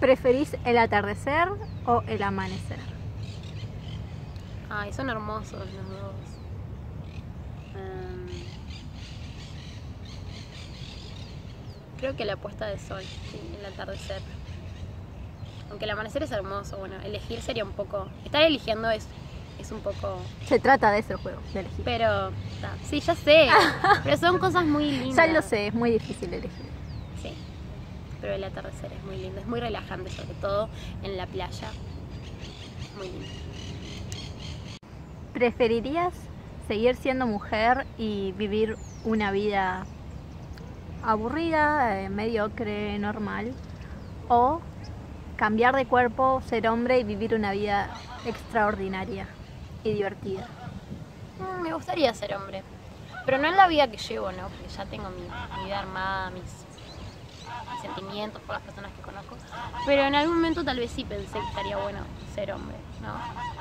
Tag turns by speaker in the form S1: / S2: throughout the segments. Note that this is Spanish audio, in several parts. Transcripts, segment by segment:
S1: ¿Preferís el atardecer o el amanecer?
S2: Ay, son hermosos los dos. Em, creo que la puesta de sol, sí, el atardecer. Aunque el amanecer es hermoso, bueno, elegir sería un poco. Estar eligiendo es, es un poco.
S1: Se trata de ese juego, de elegir.
S2: Pero. ta, sí, ya sé. pero son cosas muy lindas.
S1: Ya lo sé, es muy difícil elegir.
S2: Pero el atardecer es muy lindo, es muy relajante, sobre todo en la playa. Muy lindo.
S1: ¿Preferirías seguir siendo mujer y vivir una vida aburrida, eh, mediocre, normal? ¿O cambiar de cuerpo, ser hombre y vivir una vida extraordinaria y divertida?
S2: Mm, Me gustaría ser hombre. Pero no en la vida que llevo, ¿no? Porque ya tengo mi, mi vida armada, mis, mis sentimientos por las personas que conozco. Pero en algún momento tal vez sí pensé que estaría bueno ser hombre, ¿no?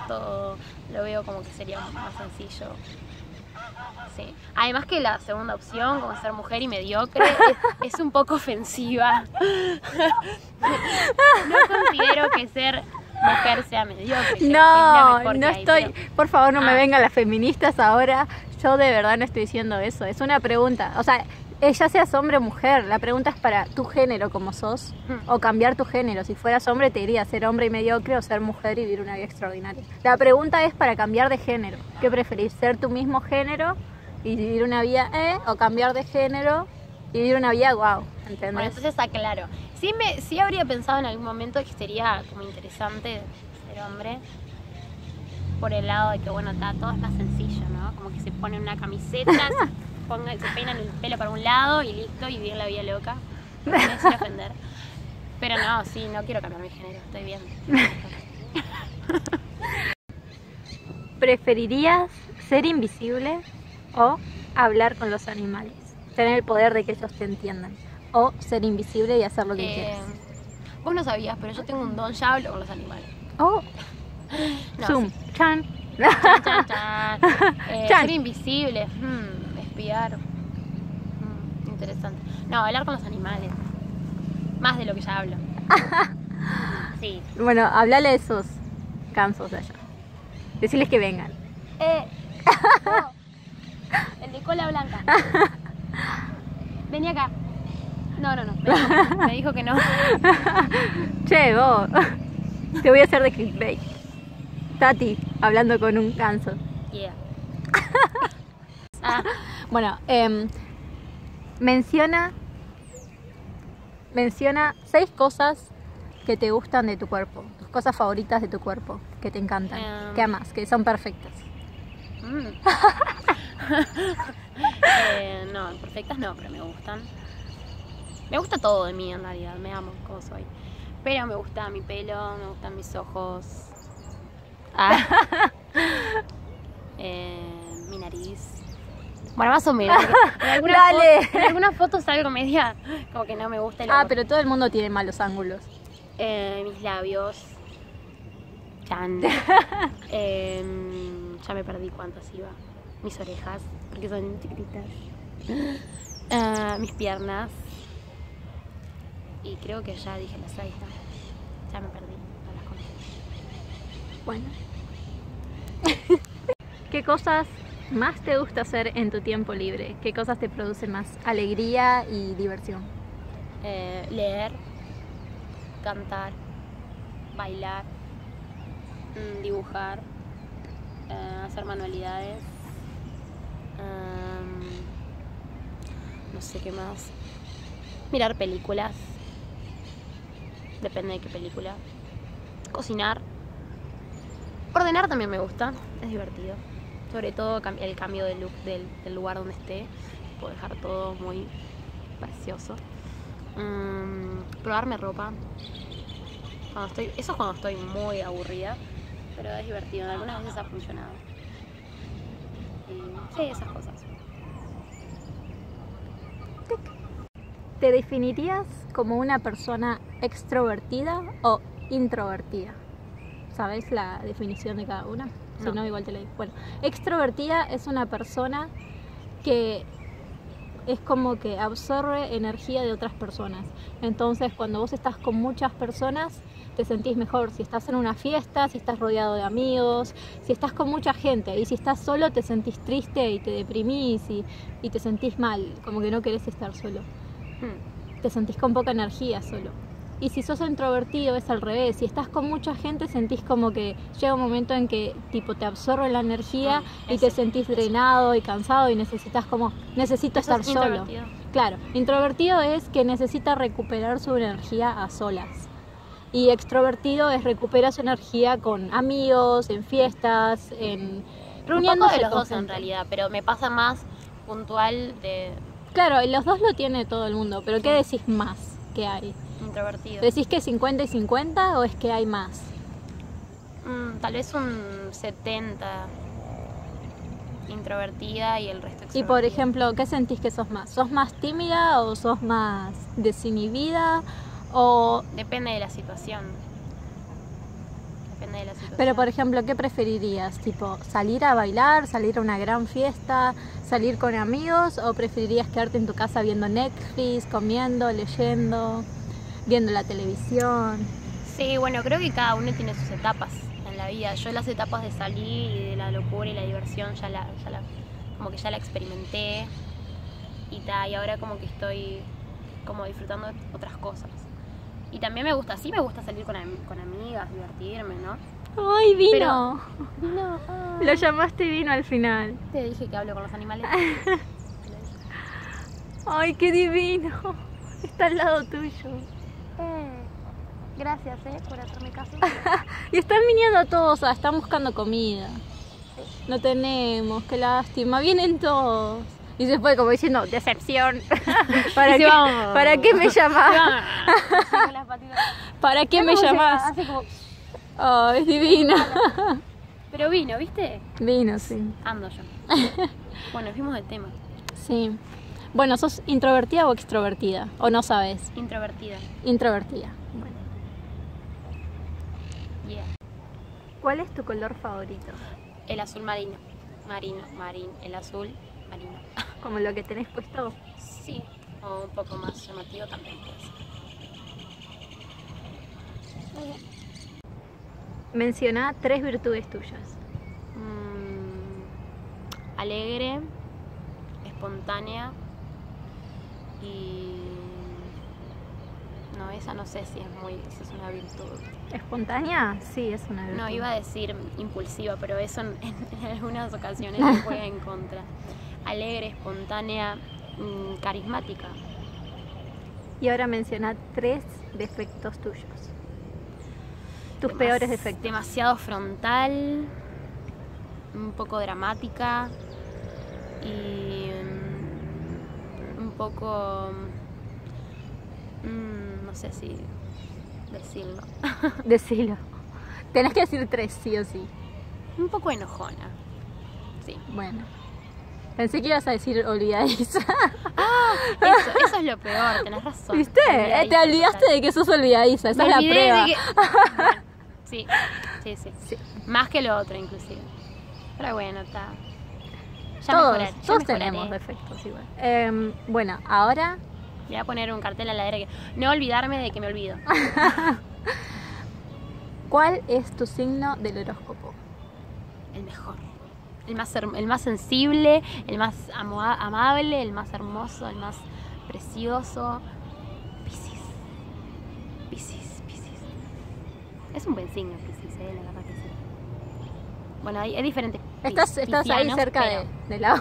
S2: Todo lo veo como que sería más sencillo. Sí. Además que la segunda opción, como ser mujer y mediocre, es, es un poco ofensiva. no considero que ser mujer sea mediocre.
S1: No, no
S2: hay,
S1: estoy.
S2: pero-
S1: Por favor, no me
S2: Ah.
S1: vengan las feministas ahora. Yo de verdad no estoy diciendo eso. Es una pregunta. O sea, eh, ya seas hombre o mujer, la pregunta es para tu género como sos
S2: Hmm.
S1: o cambiar tu género. Si fueras hombre, te diría ser hombre y mediocre o ser mujer y vivir una vida extraordinaria. La pregunta es para cambiar de género. ¿Qué preferís? ¿Ser tu mismo género y vivir una vida eh? ¿O cambiar de género y vivir una vida wow? ¿Entendés?
S2: Bueno, entonces está claro. Sí, me, sí habría pensado en algún momento que sería como interesante ser hombre. Por el lado de que, bueno, está todo es más sencillo, ¿no? Como que se pone una camiseta, se, ponga, se peinan el pelo para un lado y listo, y vivir la vida loca. No quiero ofender. Pero no, sí, no quiero cambiar mi género, estoy bien.
S1: ¿Preferirías ser invisible o hablar con los animales? Tener el poder de que ellos te entiendan. O ser invisible y hacer lo que
S2: Eh,
S1: quieras.
S2: vos no sabías, pero yo tengo un don, ya hablo con los animales.
S1: Oh,
S2: No,
S1: zoom,
S2: sí.
S1: chan.
S2: Chan, chan, chan. Eh,
S1: Chan.
S2: Ser invisible, hmm, espiar. Hmm, interesante. No, hablar con los animales. Más de lo que ya hablo. Sí.
S1: Bueno, hablale a esos cansos de allá. Decirles que vengan.
S2: Eh. no. El de cola blanca. Vení acá. No, no, no. Me dijo, me dijo que no.
S1: Che, vos. Te voy a hacer de clickbait. Tati, hablando con un canso.
S2: Yeah. Ah,
S1: Bueno, em, menciona. Menciona seis cosas que te gustan de tu cuerpo. Tus cosas favoritas de tu cuerpo. Que te encantan.
S2: Em.
S1: que amas, que son perfectas.
S2: mm. Eh, no, perfectas no, pero me gustan. Me gusta todo de mí en realidad, me amo como soy. Pero me gusta mi pelo, me gustan mis ojos. Ah. Eh, mi nariz. Bueno, más o menos. En algunas,
S1: Dale.
S2: en algunas fotos algo media como que no me gusta. lo
S1: Ah, pero todo el mundo tiene malos ángulos.
S2: Eh, mis labios. Chan. Em, ya me perdí cuántas iba. Mis orejas, porque son chiquititas. Eh, mis piernas. Y creo que ya dije las seis. ¿no? Ya me perdí.
S1: Bueno. ¿Qué cosas más te gusta hacer en tu tiempo libre? ¿Qué cosas te producen más alegría y diversión?
S2: Eh, leer, cantar, bailar, mm, dibujar, eh, hacer manualidades, em, no sé qué más, mirar películas, depende de qué película, cocinar, ordenar también me gusta, es divertido, sobre todo el cambio de look del, lugar donde esté, puedo dejar todo muy precioso. Mm, probarme ropa. Cuando estoy, eso es cuando estoy muy aburrida, pero es divertido. Algunas veces ha funcionado. Sí, esas cosas.
S1: ¿Te definirías como una persona extrovertida o introvertida? ¿Sabes la definición de cada una? Si
S2: No.
S1: igual te la digo. Bueno, extrovertida es una persona que es como que absorbe energía de otras personas. Entonces, cuando vos estás con muchas personas, te sentís mejor. Si estás en una fiesta, si estás rodeado de amigos, si estás con mucha gente. Y si estás solo, te sentís triste y te deprimís y, y te sentís mal, como que no querés estar solo.
S2: Hmm.
S1: Te sentís con poca energía solo. Y si sos introvertido es al revés, si estás con mucha gente sentís como que llega un momento en que tipo te absorbe la energía
S2: Mm,
S1: y te sentís drenado y cansado y necesitas como necesito
S2: Eso
S1: estar
S2: es
S1: solo. Claro, introvertido es que necesita recuperar su energía a solas. Y extrovertido es recupera su energía con amigos, en fiestas, en
S2: Un poco
S1: reuniéndose
S2: de los
S1: con
S2: dos en realidad, pero me pasa más puntual de
S1: Claro, los dos lo tiene todo el mundo, pero ¿qué decís más que hay?
S2: Introvertido.
S1: ¿Decís que 50 y 50 o es que hay más?
S2: Mm, tal vez un 70 introvertida y el resto
S1: Y
S2: extrovertida.
S1: por ejemplo, ¿qué sentís que sos más? ¿Sos más tímida o sos más desinhibida? O,
S2: Depende de la situación. Depende de la situación.
S1: pero por ejemplo, ¿qué preferirías? Tipo, salir a bailar, salir a una gran fiesta, salir con amigos o preferirías quedarte en tu casa viendo Netflix, comiendo, leyendo, viendo la televisión?
S2: Sí, bueno, creo que cada uno tiene sus etapas en la vida. Yo las etapas de salir y de la locura y la diversión ya la, ya la como que ya la experimenté y ta, y ahora como que estoy como disfrutando de otras cosas. Y también me gusta, sí me gusta salir con, am- con amigas, divertirme, ¿no?
S1: ¡Ay, vino!
S2: Vino,
S1: Lo llamaste vino al final.
S2: te dije que hablo con los animales.
S1: ¡Ay, qué divino! Está al lado tuyo.
S2: Gracias, eh, por hacerme caso.
S1: Y están viniendo todos, están buscando comida. No tenemos, qué lástima, vienen todos. Y se fue como diciendo, decepción. ¿Para, qué. ¿Para qué me llamás? ¿Para qué me
S2: ¿Cómo se
S1: llamás?
S2: hace como-
S1: Oh, es divina.
S2: Pero vino, ¿viste?
S1: Vino, sí.
S2: Ando yo. bueno, fuimos del tema.
S1: Sí. Bueno, ¿sos introvertida o extrovertida? ¿O no sabes?
S2: Introvertida.
S1: Introvertida. Bueno.
S2: Yeah.
S1: ¿Cuál es tu color favorito?
S2: El azul marino. Marino, marín. El azul marino.
S1: Como lo que tenés puesto.
S2: Sí. O un poco más llamativo también puede ser.
S1: Menciona tres virtudes tuyas.
S2: Mm, alegre, espontánea y... No, esa no sé si es muy... Es una virtud.
S1: ¿Espontánea? Sí, es una virtud.
S2: No, iba a decir impulsiva, pero eso en, en algunas ocasiones me juega en contra. Alegre, espontánea, mm, carismática.
S1: Y ahora menciona tres defectos tuyos. Tus
S2: Demas-
S1: peores defectos.
S2: Demasiado frontal, un poco dramática y mm, poco... mm, no sé si decirlo.
S1: Decilo. Tenés que decir tres, sí o sí.
S2: Un poco enojona. Sí.
S1: Bueno. Pensé que ibas a decir olvidadiza.
S2: Eso, eso es lo peor, tenés razón.
S1: ¿Viste? Te olvidaste de que sos olvidadiza. Esa
S2: Me
S1: es la prueba.
S2: de que- Bueno, sí, sí, sí,
S1: Sí.
S2: Más que lo otro, inclusive. Pero bueno, está. Ya
S1: Todos,
S2: mejoraré, ya
S1: todos
S2: mejoraré.
S1: tenemos defectos igual. Em, bueno, ahora
S2: Le voy a poner un cartel a la derecha que no olvidarme de que me olvido.
S1: ¿Cuál es tu signo del horóscopo?
S2: El mejor. El más, el más sensible, el más amable, el más hermoso, el más precioso. Piscis. Piscis, Piscis. Es un buen signo, Piscis, eh, la verdad que sí. Bueno, hay, hay diferentes.
S1: Estás, estás ahí cerca de,
S2: pero-
S1: de la...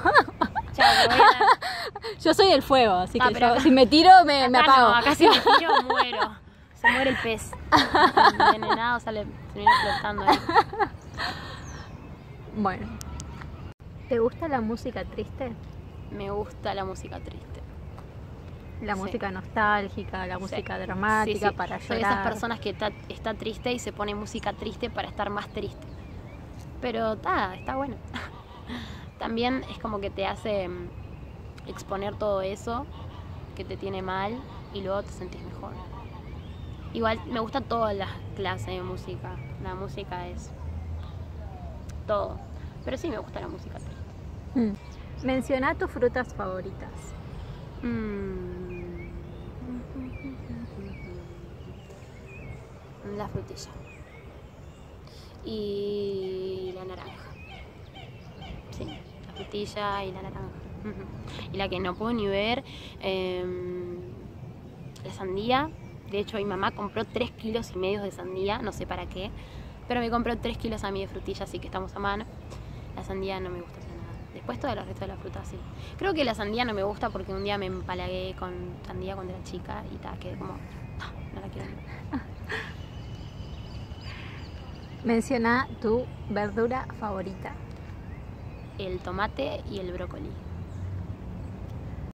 S2: Chao, me voy a-
S1: Yo soy el fuego, así
S2: Ah,
S1: que
S2: pero
S1: yo-
S2: acá-
S1: si me tiro me, me apago.
S2: no, acá si me tiro muero. Se muere el pez. Envenenado sale, se viene flotando ahí.
S1: Bueno. ¿Te gusta la música triste?
S2: Me gusta la música triste.
S1: La
S2: Sí.
S1: música nostálgica, la música
S2: Sí.
S1: dramática
S2: Sí,
S1: para
S2: Soy
S1: llorar.
S2: esas personas que ta- está triste y se pone música triste para estar más triste. Pero ta, está bueno. También es como que te hace mm, exponer todo eso que te tiene mal y luego te sentís mejor. Igual me gusta todas las clases de música. La música es todo. Pero sí me gusta la música triste.
S1: Mm. Menciona tus frutas favoritas.
S2: Mm. La frutilla. Y la naranja. Sí, la frutilla y la naranja. Y la que no puedo ni ver, em, la sandía. De hecho, mi mamá compró 3 kilos y medio de sandía, no sé para qué. Pero me compró 3 kilos a mí de frutilla, así que estamos a mano. La sandía no me gusta para nada. Después todo el resto de la fruta, sí. Creo que la sandía no me gusta porque un día me empalagué con sandía cuando era chica y tal, que como, "Ah, no la quiero.
S1: Menciona tu verdura favorita.
S2: El tomate y el brócoli.